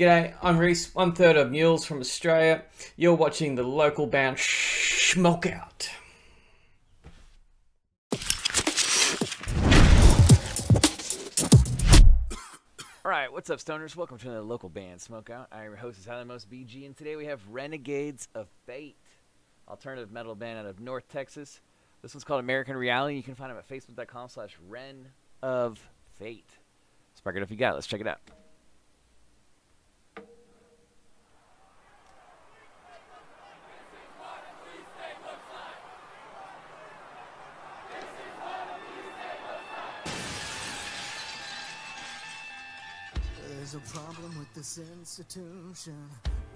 G'day, I'm Reese, one third of Mules from Australia. You're watching the local band Smokeout. Alright, what's up, stoners? Welcome to the local band Smokeout. I'm your host is Most BG, and today we have Renegades of Fate, alternative metal band out of North Texas. This one's called American Reality. You can find them at facebook.com slash Ren of Fate. Spark it if you got it. Let's check it out. There's a problem with this institution,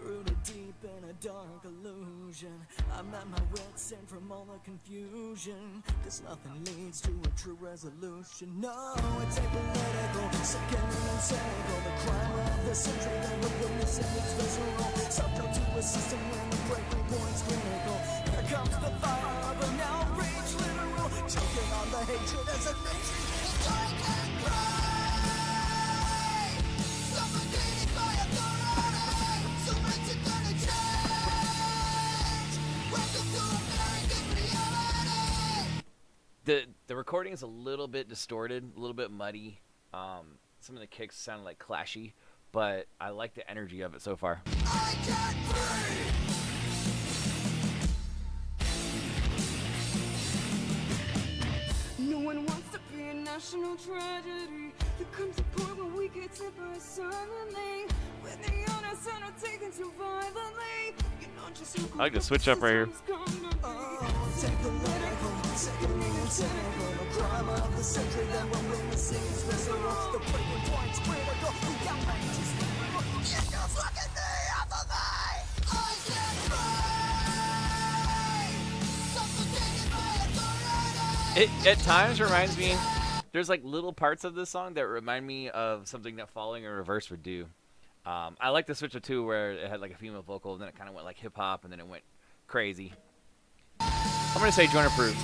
rooted deep in a dark illusion. I'm at my wits' end from all the confusion, cause nothing leads to a true resolution. No, it's apolitical, sickening and cynical. The crime of the century that we're witnessing is visceral. Subject to a system when the breaking point's critical. Here comes the fire of an outrage, literal. Choking on the hatred as a nation. The the recording is a little bit distorted, a little bit muddy. Um, some of the kicks sound like clashy, but I like the energy of it so far. I can't breathe. No one wants to be a national tragedy. There comes a point when we can't separate silently. When the honest are not taken too violently. You know just how I like to switch up right here. The crime of the century that we're witnessing is visceral. The breaking point's. I can't breathe. It at times reminds me. There's like little parts of this song that remind me of something that Falling in Reverse would do. Um, I like the switch of two where it had like a female vocal, and then it kind of went like hip hop, and then it went crazy. I'm gonna say join approved.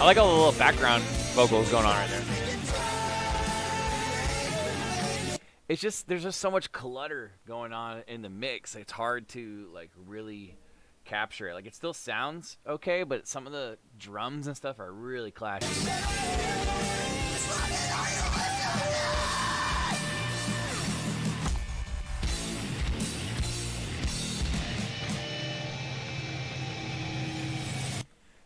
I like all the little background vocals going on right there. It's just there's just so much clutter going on in the mix. It's hard to like really capture it. Like it still sounds okay, but some of the drums and stuff are really clashy.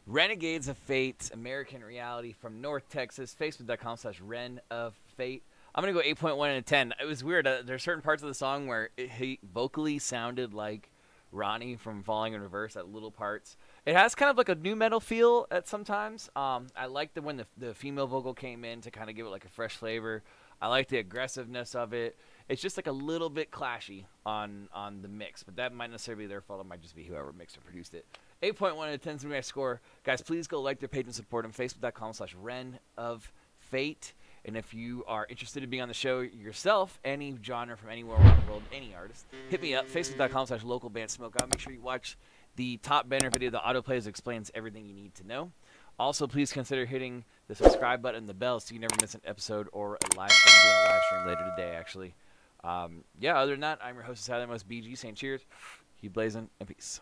Renegades of Fate, American Reality from North Texas, facebook.com slash Ren of Fate. I'm going to go 8.1 out of 10. It was weird. Uh, there's certain parts of the song where it, he vocally sounded like Ronnie from Falling in Reverse at little parts. It has kind of like a nu metal feel at sometimes. Um, I liked the when the, the female vocal came in to kind of give it like a fresh flavor. I like the aggressiveness of it. It's just like a little bit clashy on on the mix, but that might necessarily be their fault. It might just be whoever mixed or produced it. 8.1 out of 10 is my score. Guys, please go like their page and support them. Facebook.com slash Ren of Fate. And if you are interested in being on the show yourself, any genre from anywhere around the world, any artist, hit me up. Facebook.com slash local band smokeout. Make sure you watch the top banner video. The autoplays explains everything you need to know. Also, please consider hitting the subscribe button and the bell so you never miss an episode or a live stream. Doing a live stream later today, actually. Um, yeah, other than that, I'm your host of Southernmost BG saying cheers, keep blazing, and peace.